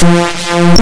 Thank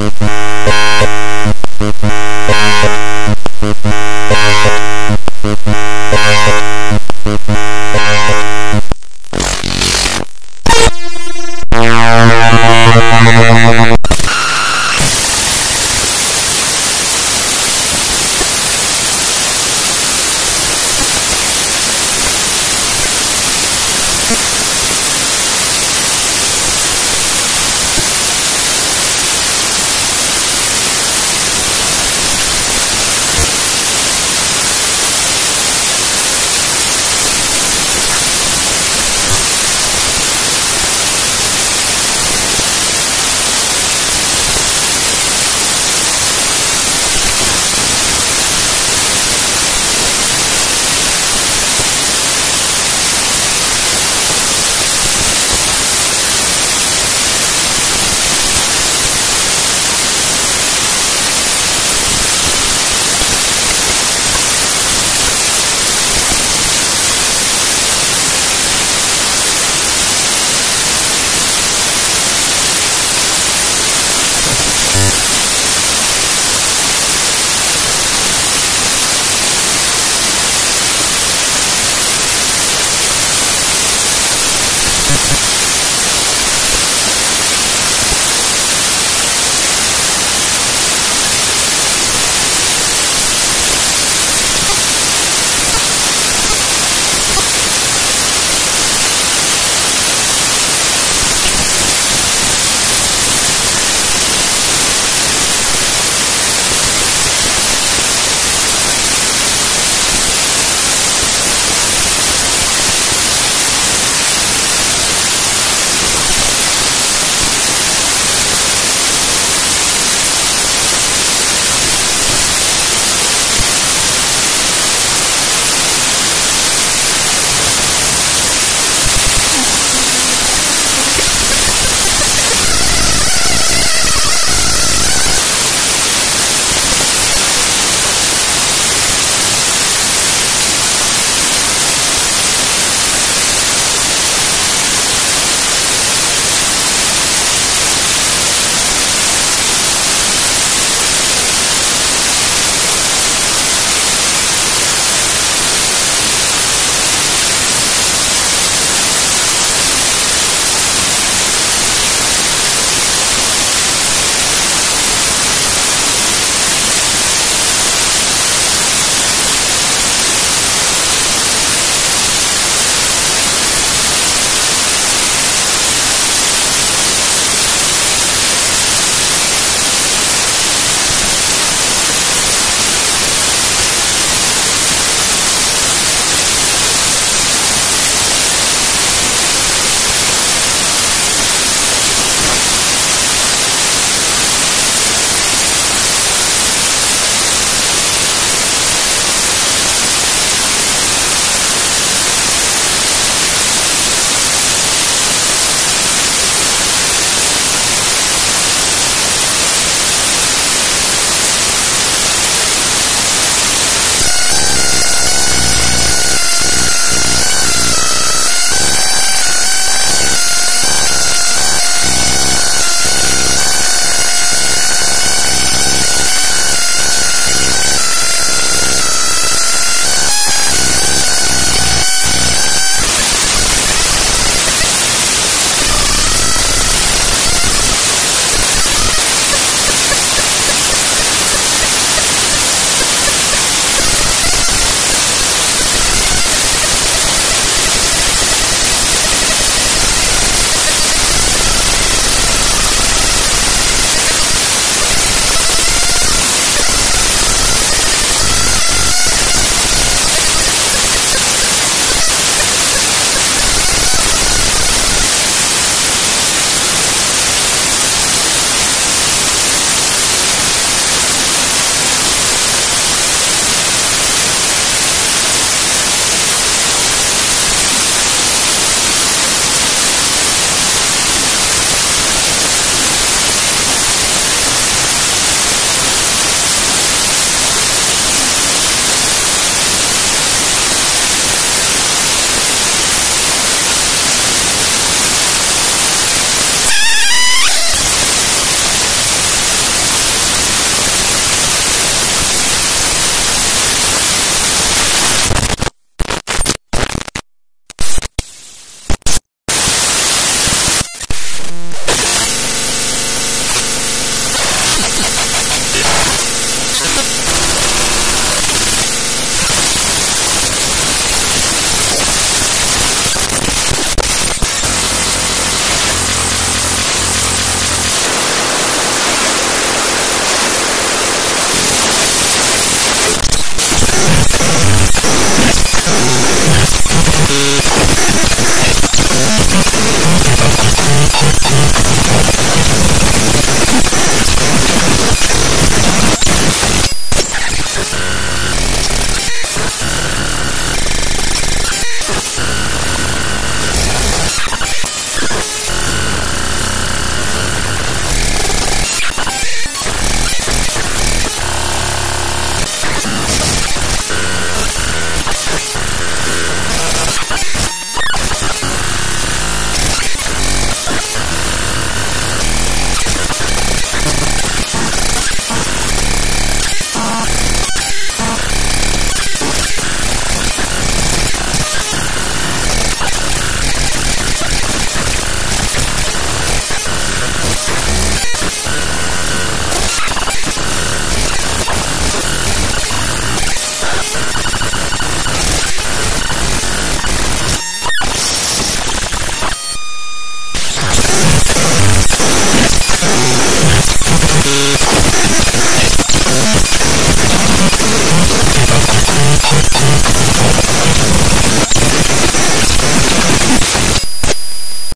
Música